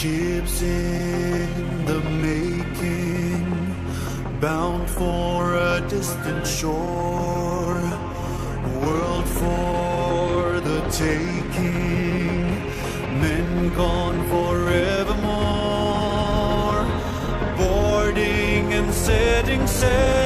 Ships in the making, bound for a distant shore. World for the taking, men gone forevermore. Boarding and setting sail,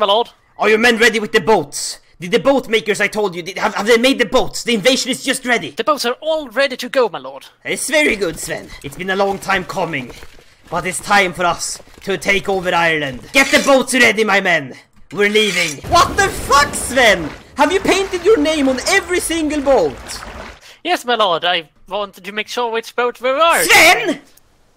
my lord. Are your men ready with the boats? Did the boat makers I told you, did, have, have they made the boats? The invasion is just ready. The boats are all ready to go, my lord. It's very good, Sven. It's been a long time coming. But it's time for us to take over Ireland. Get the boats ready, my men. We're leaving. What the fuck, Sven? Have you painted your name on every single boat? Yes, my lord. I wanted to make sure which boat we were. Sven!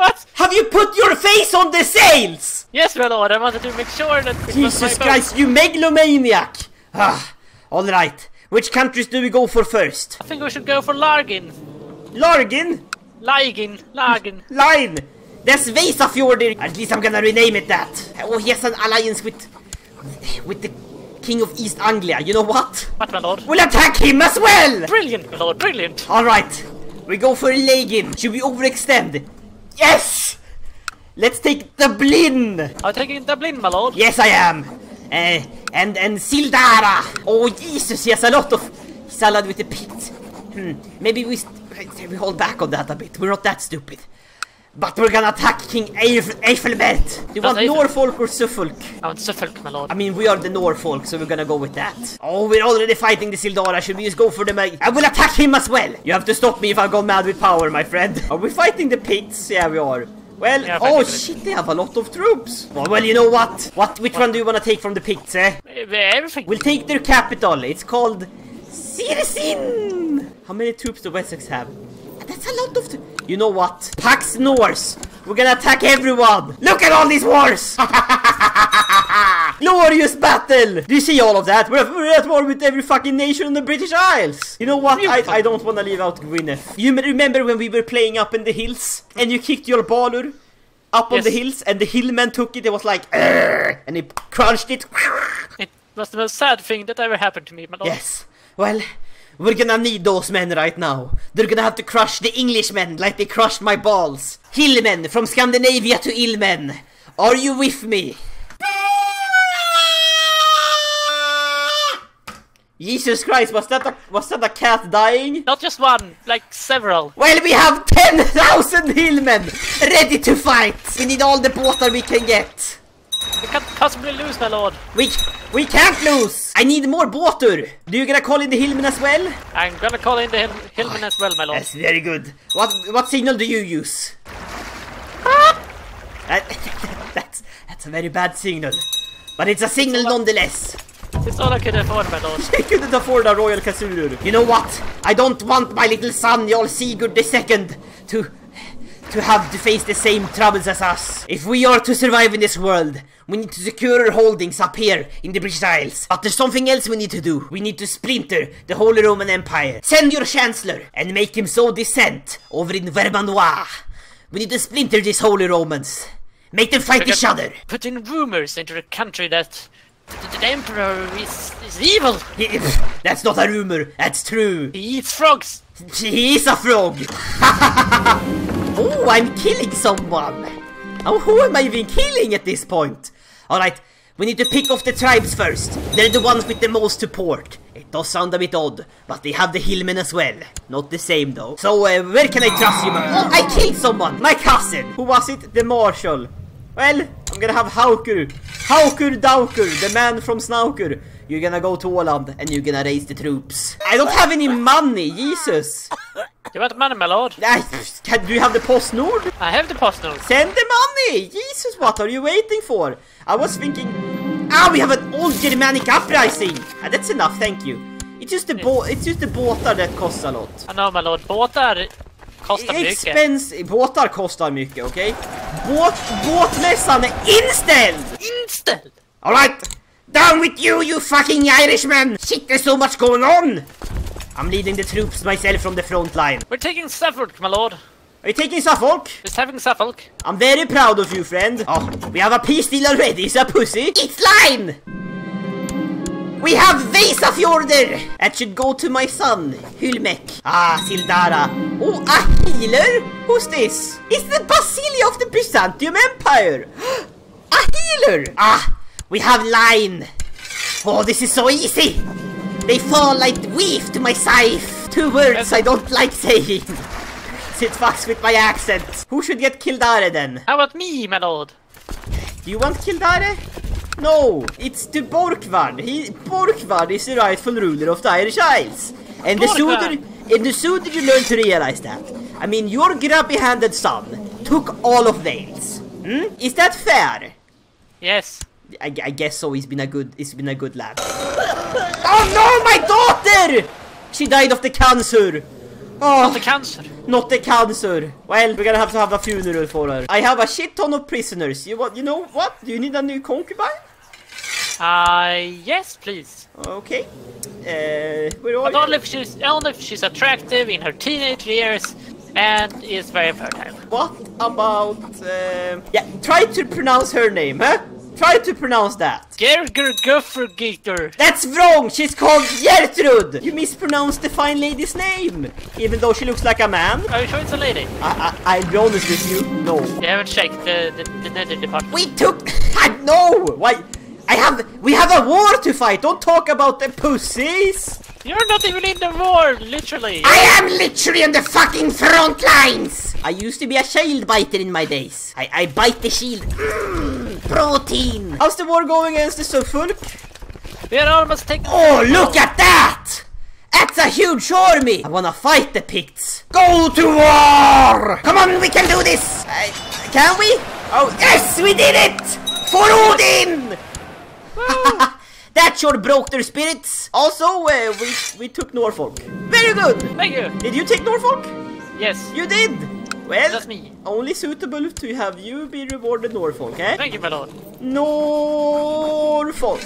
What? Have you put your face on the sails? Yes, my lord. I wanted to make sure that it Jesus. Christ, you megalomaniac! Ah, alright. Which countries do we go for first? I think we should go for Largin. Largin? Largin. Largin. Line! There's Vesafjordir! At least I'm gonna rename it that. Oh, he has an alliance with... with the King of East Anglia. You know what? What, my lord? We'll attack him as well! Brilliant, my lord. Brilliant. Alright, we go for Legin. Should we overextend? Yes! Let's take Dublin! I'm taking Dublin, my lord. Yes, I am. Uh, and and Sildara. Oh Jesus, he has a lot of salad with the pit. Hmm. Maybe we st- we hold back on that a bit. We're not that stupid. But we're gonna attack King Eif- Eifelbert. Do you want Eiffel? Norfolk or Suffolk? I want Suffolk, my lord. I mean, we are the Norfolk, so we're gonna go with that. Oh, we're already fighting the Sildara. Should we just go for them? I I will attack him as well. You have to stop me if I go mad with power, my friend. Are we fighting the Picts? Yeah, we are. Well, Yeah, oh shit, they have a lot of troops. Well, well, you know what? What? Which one do you wanna take from the Picts, eh? Eh, Everything. We'll take their capital. It's called Sirsin. How many troops do Wessex have? That's a lot of. You know what? Pax Norse. We're gonna attack everyone. Look at all these wars. Glorious battle! Do you see all of that? We're, we're at war with every fucking nation on the British Isles! You know what? I, I don't wanna leave out Gwynedd. You remember when we were playing up in the hills? And you kicked your baller up on Yes. the hills and the hillman took it, it was like and he crunched it. It was the most sad thing that ever happened to me, my lord. Yes. Well, we're gonna need those men right now. They're gonna have to crush the Englishmen like they crushed my balls. Hillmen from Scandinavia to Illmen. Are you with me? Jesus Christ, was that a, was that a cat dying? Not just one, like several. Well, we have 10,000 hillmen ready to fight! We need all the water we can get. We can't possibly lose, my lord. We, we can't lose! I need more water! Do you gonna call in the hillmen as well? I'm gonna call in the Hil Hillman as well, my lord. That's very good. What what signal do you use? Ah! That, that's that's a very bad signal. But it's a signal nonetheless. It's all I could afford, my lord. I couldn't afford a Royal Kasurur. You know what? I don't want my little son, Jarl Sigurd II, to to have to face the same troubles as us. If we are to survive in this world, we need to secure our holdings up here in the British Isles. But there's something else we need to do. We need to splinter the Holy Roman Empire. Send your Chancellor and make him sow dissent over in Vermandois. We need to splinter these Holy Romans. Make them fight each other. Putting rumors into the country that the, the emperor is, is evil. He- That's not a rumor, that's true. He eats frogs. He is a frog! I'm killing someone! Oh, who am I even killing at this point? Alright, we need to pick off the tribes first. They're the ones with the most support. It does sound a bit odd, but they have the hillmen as well. Not the same though. So, uh, where can I trust you? man? Oh, I killed someone! My cousin! Who was it? The marshal. Well, I'm gonna have Haukur. Haukur Daukur, the man from Snaukur. You're gonna go to Åland and you're gonna raise the troops. I don't have any money, Jesus! You want money, my lord? Nej, Can, do you have the PostNord? I have the post note. Send the money! Jesus, what are you waiting for? I was thinking... Ah, we have an old Germanic uprising! Ah, that's enough, thank you. It's just the bo it's just the båtar that costs a lot. I know, my lord. Båtar kostar mycket. Expensive... Båtar kostar mycket, okej? Båt... Båtmässan är inställd! Inställd! Alright! Down with you, you fucking Irishman! Shit, there's so much going on! I'm leading the troops myself from the front line. We're taking Suffolk, my lord. Are you taking Suffolk? Just having Suffolk. I'm very proud of you, friend. Oh, we have a peace deal already, is a pussy? It's line! We have Vesafjorder! That should go to my son, Hulmek. Ah, Sildara. Oh, a healer? Who's this? It's the Basilia of the Byzantium Empire! a healer! Ah, we have line. Oh, this is so easy! They fall like weave to my scythe. Two words I don't like saying. It fucks with my accent. Who should get Kildare then? How about me, my lord? Do you want Kildare? No, it's the Borkvard. He Borkvard is the rightful ruler of the Irish Isles. And the sooner and the sooner you learn to realize that. I mean, your grubby-handed son took all of Wales. Hmm? Is that fair? Yes. I, I guess so. He's been a good. He's been a good lad. oh no, my daughter! She died of the cancer. Oh, The cancer. not the cancer. Well, we're gonna have to have a funeral for her. I have a shit ton of prisoners. You what? You know what? Do you need a new concubine? Uh, yes, please. Okay. Uh, where are But you? only if she's only if she's attractive in her teenage years and is very fertile. What about? Um, yeah, try to pronounce her name, huh? Try to pronounce that. Gerger Guffergator. That's wrong! She's called Gertrude! You mispronounced the fine lady's name! Even though she looks like a man? Are you sure it's a lady? I, I, I'll be honest with you, no. You haven't checked the, the, the nether department. We took... I know! Why? I have... We have a war to fight! Don't talk about the pussies! You're not even in the war, literally. I am literally on the fucking front lines! I used to be a shield biter in my days. I, I bite the shield. Mmm, protein! How's the war going against the Suffolk? We are almost taking. Oh, look at that! That's a huge army! I wanna fight the Picts. Go to war! Come on, we can do this! Uh, can we? Oh, yes, we did it! For Odin! that sure broke their spirits. Also, uh, we, we took Norfolk. Very good! Thank you. Did you take Norfolk? Yes. You did! Well, That's me. only suitable to have you be rewarded Norfolk, eh? Thank you, my lord. Norfolk.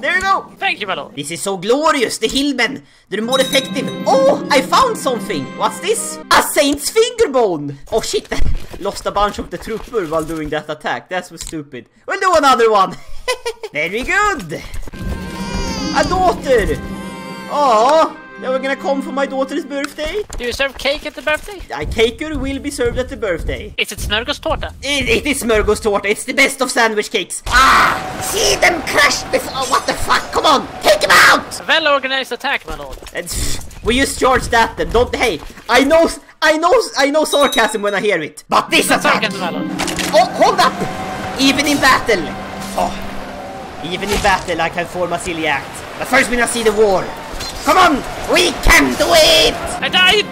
There you go! Thank you, my lord. This is so glorious, the hillmen! They're more effective! Oh, I found something! What's this? A saint's finger bone! Oh shit, lost a bunch of the trooper while doing that attack. That was stupid. We'll do another one! Very good! A daughter! Oh, were gonna come for my daughter's birthday. Do you serve cake at the birthday? A caker will be served at the birthday. Is it smörgåstårta? It, it is smörgåstårta. It's the best of sandwich cakes. Ah! See them crash before. Oh, what the fuck? Come on, take them out! Well organized attack, my lord. We just charged at them. Don't. Hey, I know. I know. I know sarcasm when I hear it. But this That's attack. sarcasm, my lord. Oh, hold up! Even in battle. Oh, even in battle, I can form a silly act. But first, we must see the war. Come on, we can do it! I died!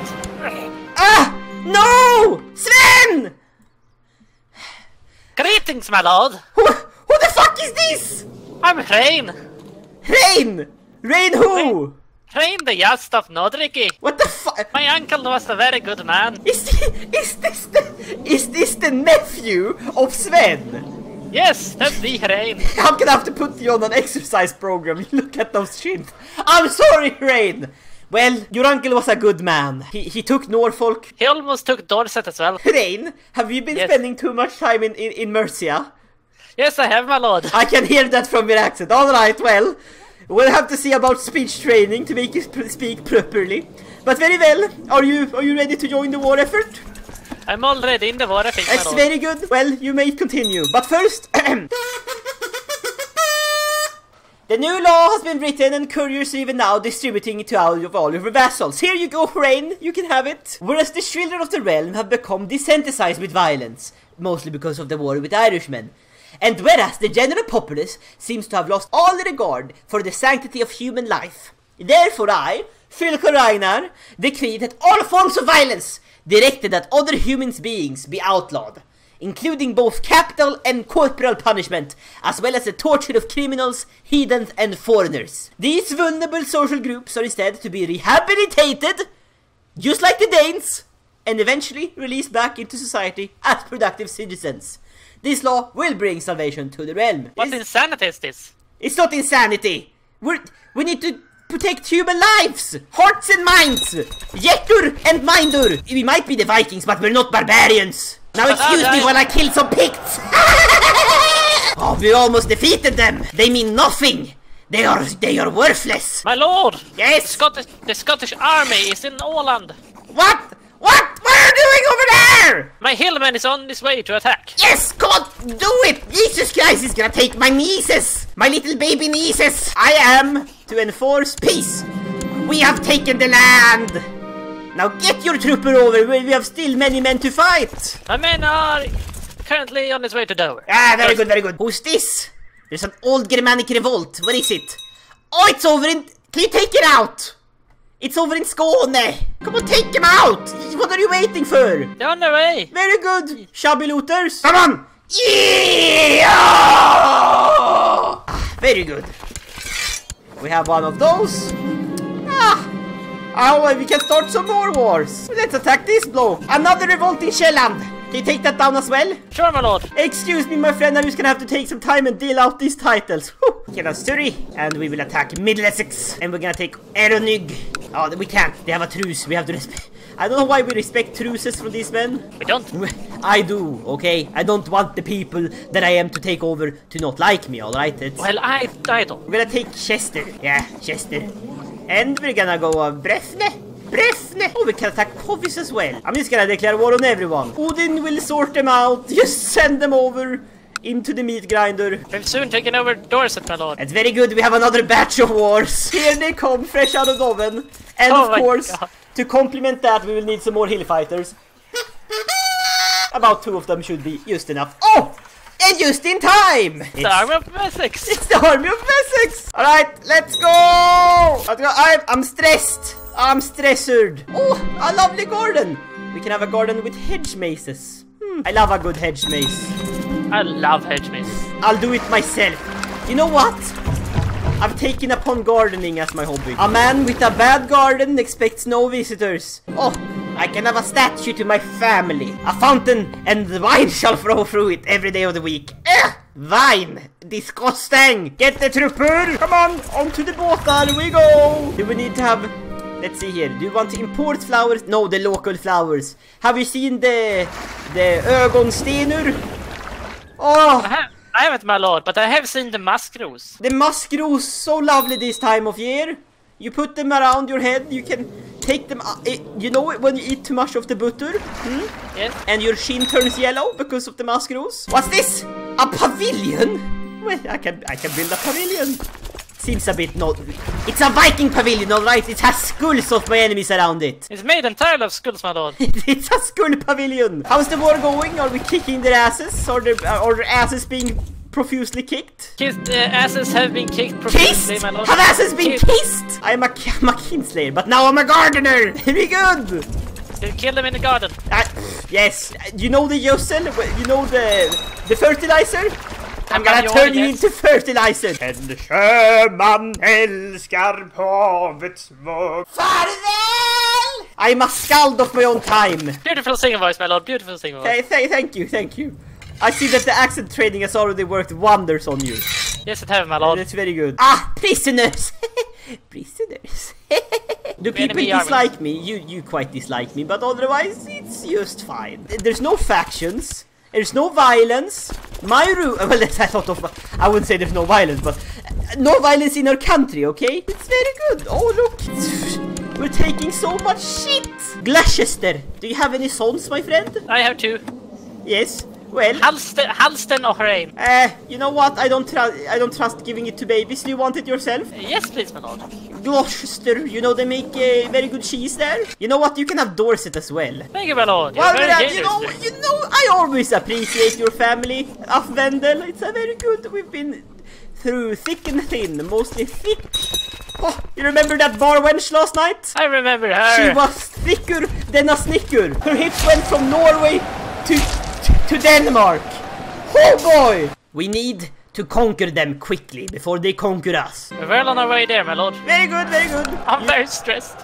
Ah! No! Sven! Greetings, my lord. Who, who the fuck is this? I'm Rain. Rain! Rain who? Rain the Just of Nodriki. What the fuck? My uncle was a very good man. Is, thi- is this the is this the nephew of Sven? Yes, that's the Rain. I'm gonna have to put you on an exercise program. Look at those shins. I'm sorry, Rain. Well, your uncle was a good man. He he took Norfolk. He almost took Dorset as well. Rain, have you been Yes. spending too much time in, in, in Mercia? Yes, I have, my lord. I can hear that from your accent. Alright, well, we'll have to see about speech training to make you sp- speak properly. But very well, are you are you ready to join the war effort? I'm already in the war, I think, That's very good. Well, you may continue. But first, the new law has been written and couriers are even now distributing it to all of all your vassals. Here you go, Rain. You can have it. Whereas the children of the realm have become desensitized with violence, mostly because of the war with Irishmen. And whereas the general populace seems to have lost all regard for the sanctity of human life. Therefore I, Philco Ragnar, decree that all forms of violence directed that other human beings be outlawed, including both capital and corporal punishment, as well as the torture of criminals, heathens, and foreigners. These vulnerable social groups are instead to be rehabilitated, just like the Danes, and eventually released back into society as productive citizens. This law will bring salvation to the realm. What It's- insanity is this? it's not insanity. We're, we need to protect human lives, hearts and minds. Jetur and Mindur. We might be the Vikings, but we're not barbarians. Now excuse me while I kill some Picts. oh, we almost defeated them. They mean nothing. They are they are worthless. My lord! Yes. Scottish, the Scottish army is in Åland. What? What? What are you doing over there? My hillman is on his way to attack. Yes, on, do it! Jesus Christ is gonna take my nieces! My little baby nieces! I am to enforce peace! We have taken the land! Now get your trooper over, we have still many men to fight! My men are currently on his way to Dover. Ah, very good, very good. Who's this? There's an old Germanic revolt. Where is it? Oh, it's over in... Can you take it out? It's over in Skåne! Come on, take him out! What are you waiting for? They're on their way. Very good! Shabby looters! Come on! Yeah! Ah, Very good. We have one of those. Ah! Oh, we can start some more wars. Let's attack this bloke. Another revolt in Shelland. Can you take that down as well? Sure, my lord. Excuse me, my friend, I'm just gonna have to take some time and deal out these titles. Whew. Get us Surrey, and we will attack Middle Essex, and we're gonna take Eronig. Oh, we can't. They have a truce. We have to respect. I don't know why we respect truces from these men. We don't. I do, okay? I don't want the people that I am to take over to not like me, alright? Well, I, I don't. We're gonna take Chester. Yeah, Chester. And we're gonna go on Brefne. Oh, we can attack Povis as well. I'm just gonna declare war on everyone. Odin will sort them out. Just send them over into the meat grinder. We've soon taken over Dorset, my lord. That's very good. We have another batch of wars. Here they come, fresh out of the oven. And Oh of course, God. to complement that, we will need some more hill fighters. About two of them should be just enough. Oh! And just in time! It's, The army of Essex. it's the army of Essex! Alright, let's go! Let's go. I'm, I'm stressed. I'm stressed. Oh, a lovely garden. We can have a garden with hedge maces. Hmm, I love a good hedge mace. I love hedge mazes. I'll do it myself. You know what? I've taken upon gardening as my hobby. A man with a bad garden expects no visitors. Oh, I can have a statue to my family. A fountain and the wine shall flow through it every day of the week. Ugh! Wine! Disgusting! Get the trooper! Come on, onto the boat there we go! Do we need to have... Let's see here. Do you want to import flowers? No, the local flowers. Have you seen the... the ögonstenur? Oh! I have, I haven't, my lord, but I have seen the muskroos. The muskroos, so lovely this time of year. You put them around your head, you can take them, uh, you know it when you eat too much of the butter? Hmm? Yes. And your skin turns yellow because of the muskroos? What's this? A pavilion? Well, I can, I can build a pavilion. Seems a bit not... It's a Viking pavilion, alright? It has skulls of my enemies around it. It's made entirely of skulls, my lord. it's a skull pavilion. How's the war going? Are we kicking their asses? Or their, or their asses being profusely kicked? Kissed uh, asses have been kicked Kissed? profusely, my lord. Have asses been Kissed. kissed? I'm a, I'm a kinslayer, but now I'm a gardener. Very good. You kill them in the garden. Uh, yes, you know the gödsel? You know the the fertilizer? I'm gonna turn you into fertilizer! En sjöman älskar havets våg Farväl! I'm a skald of my own time! Beautiful singing voice, my lord. Beautiful singing voice. Th- th- thank you, thank you. I see that the accent training has already worked wonders on you. Yes, it have, my lord. That's very good. Ah, prisoners! prisoners. Do people Enemy army. dislike me? You you quite dislike me, but otherwise it's just fine. There's no factions. There's no violence. My room. Well, that's I thought of. I wouldn't say there's no violence, but uh, no violence in our country. Okay, it's very good. Oh look, we're taking so much shit. Gloucester, do you have any sons, my friend? I have two. Yes. Well, Halsten or Hreim. uh, you know what? I don't trust. I don't trust giving it to babies. Do you want it yourself? Yes, please, my lord. Gloucester, you know they make uh, very good cheese there. You know what? You can have Dorset as well. Thank you, my lord. Well, you know, you know, I always appreciate your family of Vendel. It's a very good. We've been through thick and thin, mostly thick. Oh, you remember that bar wench last night? I remember her. She was thicker than a snicker. Her hips went from Norway to to, to Denmark. Oh boy! We need to conquer them quickly before they conquer us. We're well on our way there, my lord. Very good, very good. I'm very stressed.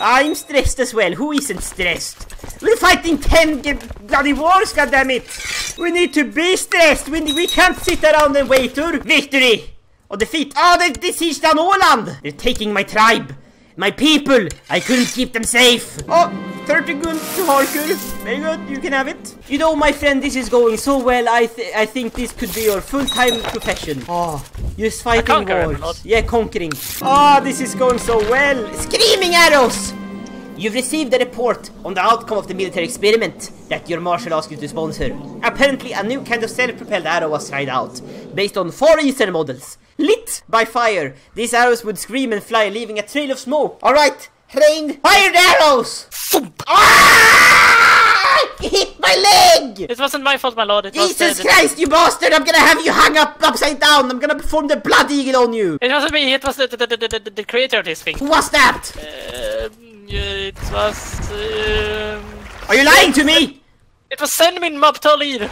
I'm stressed as well. Who isn't stressed? We're fighting 10 g- bloody wars, goddammit! We need to be stressed! We, we can't sit around and wait for victory! Or defeat. Oh, they besieged on Åland! They're taking my tribe! My people! I couldn't keep them safe! Oh, 30 gun to Harkur. Very good, you can have it. You know, my friend, this is going so well. I th I think this could be your full-time profession. Oh, just fighting conqueror, wars. Yeah, conquering. Ah, this is going so well. Screaming arrows! You've received a report on the outcome of the military experiment that your marshal asked you to sponsor. Apparently, a new kind of self-propelled arrow was tried out, based on four Eastern models. Lit by fire, these arrows would scream and fly, leaving a trail of smoke. Alright, trained, fire the arrows! Ah! Hit my leg! It wasn't my fault, my lord. It Jesus Christ, you bastard! I'm gonna have you hung up upside down! I'm gonna perform the blood eagle on you! It wasn't me. It was the the, the, the, the, the creator of this thing. Who was that? Um, it was. Um, Are you lying to me? it was Senmin Mobtolir.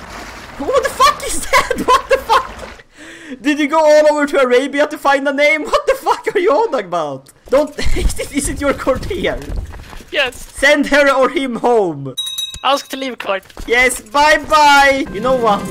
What the fuck is that? What the fuck? Did you go all over to Arabia to find a name? What the fuck are you on about? Don't. is, it, your courtier? Yes. Send her or him home. Ask to leave court. Yes, bye bye. You know what?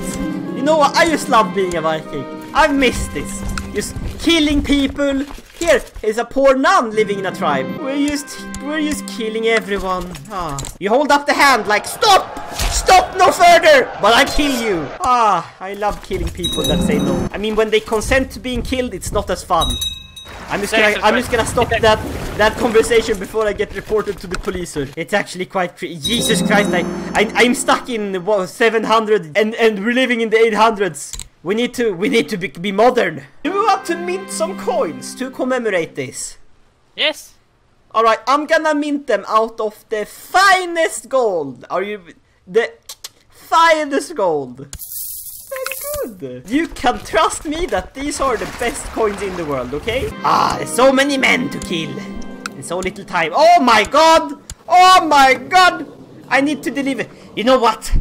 You know what? I just love being a Viking. I've missed this. Just killing people. Here is a poor nun living in a tribe. We're just, we're just killing everyone. Ah. You hold up the hand like stop, stop no further. But I kill you. Ah, I love killing people that say no. I mean, when they consent to being killed, it's not as fun. I'm just gonna, I'm just gonna stop that that conversation before I get reported to the police. sir. It's actually quite cre- Jesus Christ! I, I I'm stuck in what 700 and and we're living in the 800s. We need to we need to be, be modern. Do we want to mint some coins to commemorate this? Yes. All right, I'm gonna mint them out of the finest gold. Are you the finest gold? Good. You can trust me that these are the best coins in the world, okay? Ah, there's so many men to kill. And so little time. Oh my god! Oh my god! I need to deliver. You know what?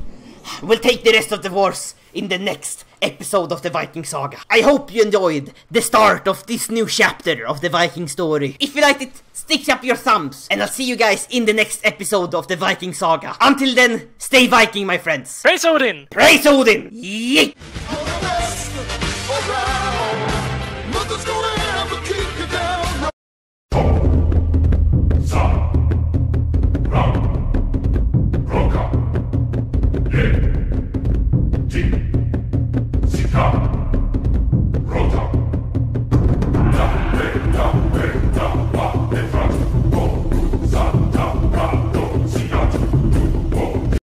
We'll take the rest of the wars in the next episode of the Viking Saga. I hope you enjoyed the start of this new chapter of the Viking story. If you liked it, stick up your thumbs, and I'll see you guys in the next episode of the Viking Saga. Until then, stay Viking, my friends. Praise Odin. Praise Odin! Yeet!